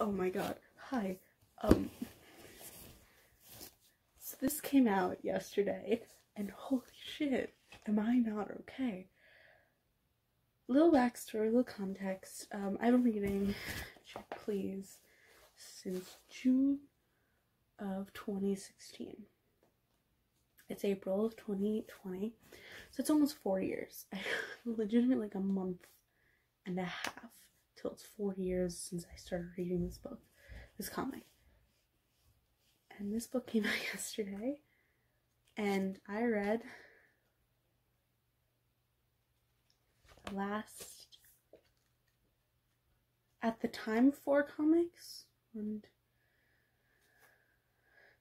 Oh my god. Hi. Um So this came out yesterday and holy shit, am I not okay? Little backstory, little context. Um I've been reading check please since June of 2016. It's April of 2020. So it's almost four years. Legitimately like a month and a half till it's four years since I started reading this book, this comic. And this book came out yesterday, and I read the last, at the time, four comics. And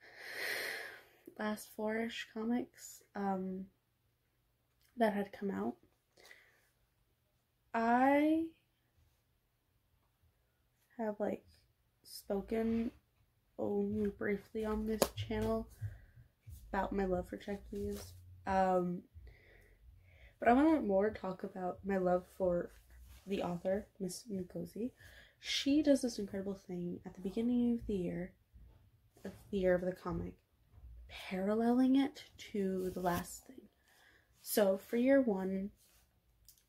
last four-ish comics um, that had come out. I have like spoken only briefly on this channel about my love for Check Please. Um, but I want to more talk about my love for the author, Miss Ngozi. She does this incredible thing at the beginning of the year, of the year of the comic, paralleling it to the last thing. So for year one,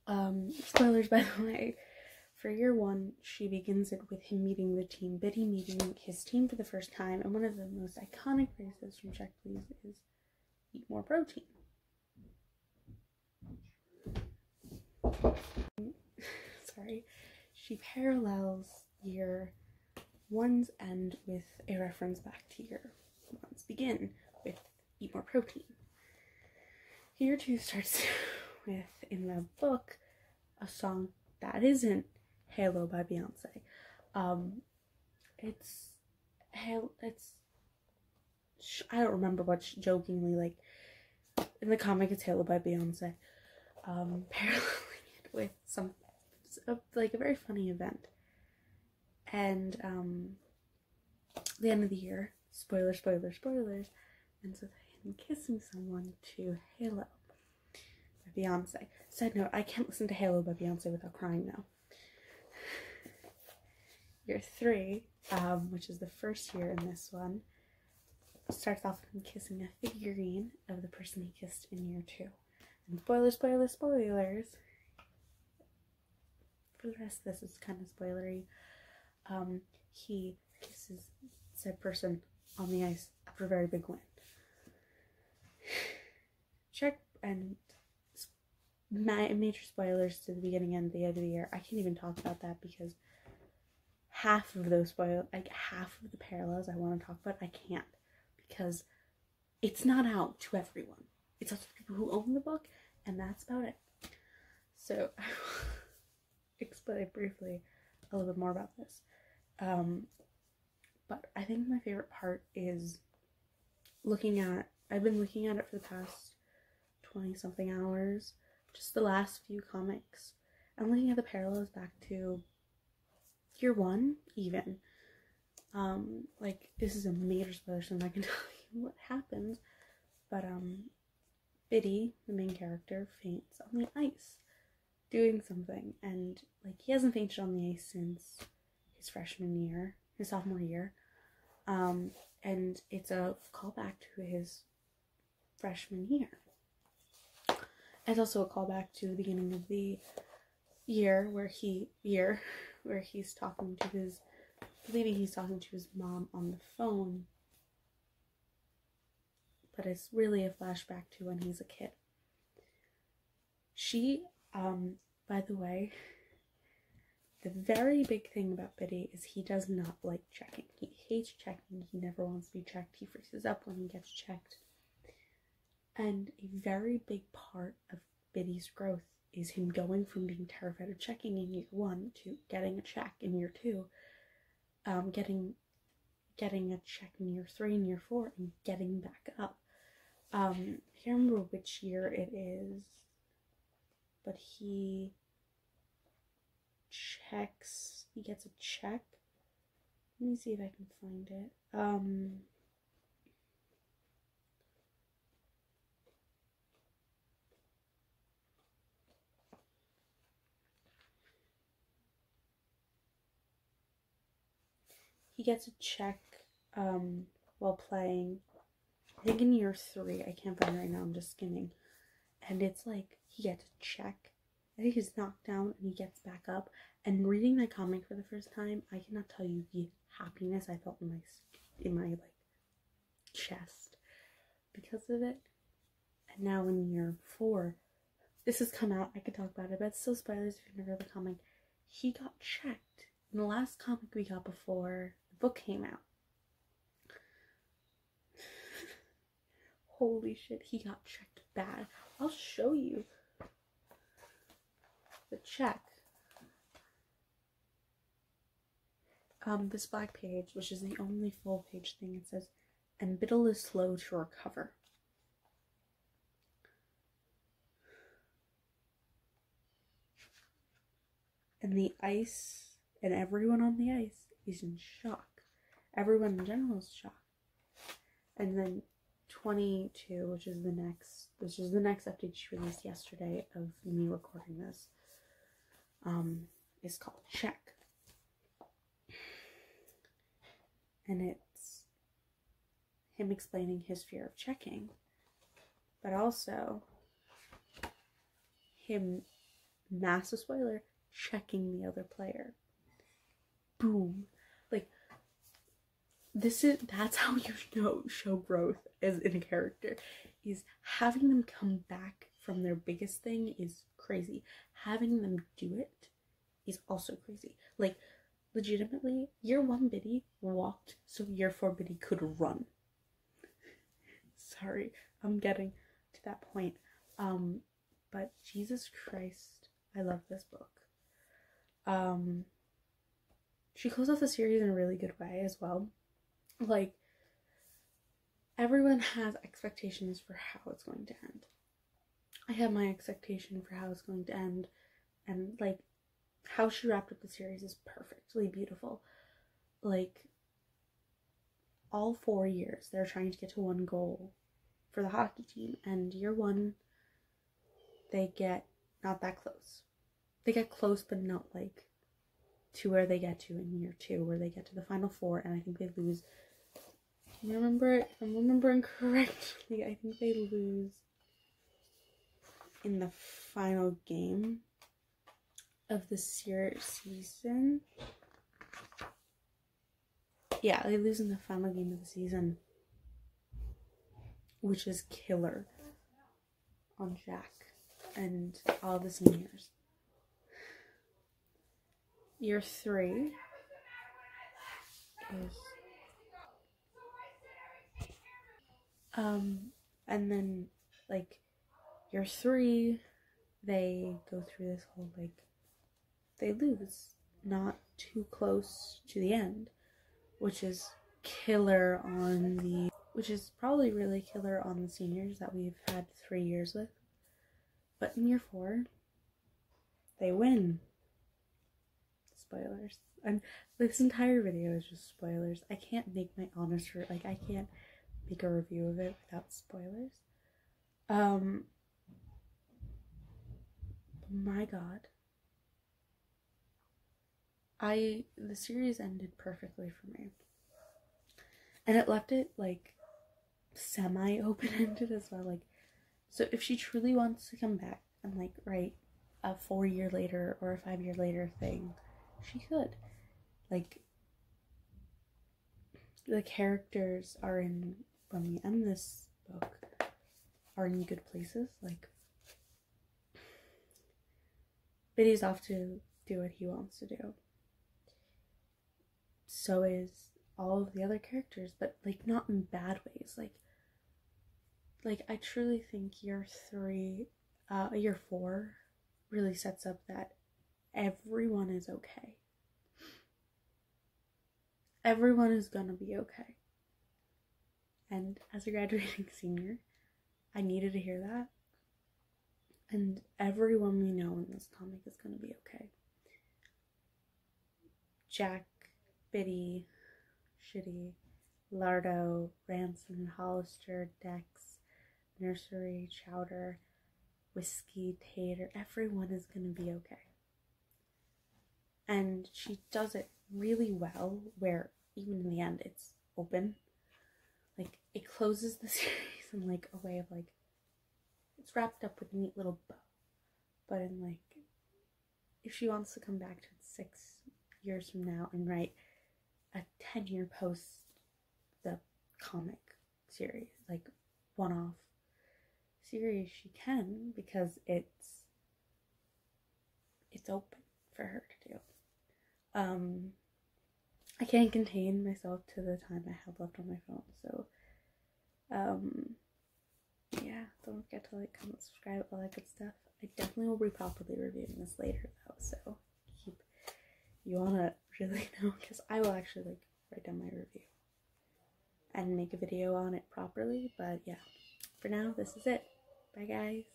um, spoilers by the way, for year one, she begins it with him meeting the team, Bitty meeting his team for the first time, and one of the most iconic phrases from Check Please is eat more protein. Sorry. She parallels year one's end with a reference back to year one's begin with eat more protein. Year two starts with, in the book, a song that isn't Halo by Beyonce. Um, it's Halo. It's I don't remember what jokingly like in the comic. It's Halo by Beyonce. Um, paralleling it with some like a very funny event, and um, the end of the year. Spoiler, spoiler, spoilers. And so him kissing someone to Halo by Beyonce. Side note, I can't listen to Halo by Beyonce without crying now year three, um, which is the first year in this one, starts off with him kissing a figurine of the person he kissed in year two. And spoilers, spoilers, spoilers. For the rest of this, it's kind of spoilery. Um, he kisses said person on the ice after a very big win. Check and major spoilers to the beginning and the end of the year. I can't even talk about that because half of those spoil like half of the parallels I want to talk about I can't because it's not out to everyone. It's out to the people who own the book and that's about it. So I will explain briefly a little bit more about this. Um, but I think my favorite part is looking at I've been looking at it for the past 20 something hours, just the last few comics. I'm looking at the parallels back to year one even. Um like this is a major spoiler so not gonna tell you what happens. But um Bitty the main character faints on the ice doing something. And like he hasn't fainted on the ice since his freshman year his sophomore year. Um and it's a callback to his freshman year. It's also a callback to the beginning of the year where he year where he's talking to his believing he's talking to his mom on the phone but it's really a flashback to when he's a kid she um by the way the very big thing about Bitty is he does not like checking. He hates checking. He never wants to be checked. He freezes up when he gets checked. And a very big part of Bitty's growth is him going from being terrified of checking in year one to getting a check in year two, um, getting getting a check in year three and year four, and getting back up. Um, I can't remember which year it is, but he checks. He gets a check. Let me see if I can find it. Um. He gets a check um, while playing. I think in year three. I can't find it right now. I'm just skimming, and it's like he gets a check. I think he's knocked down and he gets back up. And reading that comic for the first time, I cannot tell you the happiness I felt in my in my like chest because of it. And now in year four, this has come out. I could talk about it, but it's still spoilers if you've never read the comic. He got checked in the last comic we got before the book came out. Holy shit, he got checked bad. I'll show you the check. Um, this black page, which is the only full page thing, it says, and Bittle is slow to recover. And the ice and everyone on the ice is in shock. Everyone in general is shocked. And then 22, which is the next, which is the next update she released yesterday of me recording this, um, is called Check. And it's him explaining his fear of checking, but also him, massive spoiler, checking the other player. Boom. This is that's how you know show growth as in a character is having them come back from their biggest thing is crazy. Having them do it is also crazy. Like legitimately year one Bitty walked so year four Bitty could run. Sorry i'm getting to that point. Um but jesus christ i love this book. Um she closed off the series in a really good way as well like everyone has expectations for how it's going to end. I have my expectation for how it's going to end, and like how she wrapped up the series is perfectly beautiful. Like all four years, they're trying to get to one goal for the hockey team, and year one, they get not that close. They get close, but not like to where they get to in year two, where they get to the final four, and I think they lose remember if I'm remembering correctly, I think they lose in the final game of the season. Yeah, they lose in the final game of the season, which is killer on Jack and all the seniors. Year three is Um, and then like year three, they go through this whole like they lose, not too close to the end, which is killer on the which is probably really killer on the seniors that we've had three years with. But in year four, they win. Spoilers. And this entire video is just spoilers. I can't make my honest like I can't make a review of it without spoilers. Um, my god. I the series ended perfectly for me. And it left it like semi open ended as well. Like so if she truly wants to come back and like write a four year later or a five year later thing, she could. Like the characters are in when we end this book are in good places. Like, Bitty's off to do what he wants to do. So is all of the other characters, but like not in bad ways. Like, like I truly think year three, uh, year four, really sets up that everyone is okay. Everyone is gonna be okay. And as a graduating senior, I needed to hear that. And everyone we know in this comic is to be okay. Jack, Bitty, Shitty, Lardo, Ransom, Holster, Dex, Nursey, Chowder, Whiskey, Tater, everyone is to be okay. And she does it really well where even in the end, it's open. Like it closes the series in like a way of like it's wrapped up with a neat little bow. But in like if she wants to come back to it six years from now and write a ten year post the comic series, like one off series, she can because it's it's open for her to do. Um I can't contain myself to the time I have left on my phone, so um yeah, don't forget to like, comment, subscribe, all that good stuff. I definitely will be properly reviewing this later though, so keep you wanna really know because I will actually like write down my review and make a video on it properly. But yeah, for now, this is it. Bye, guys.